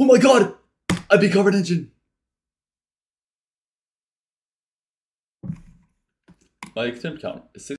Oh my god! I beat Covered Engine. My attempt count is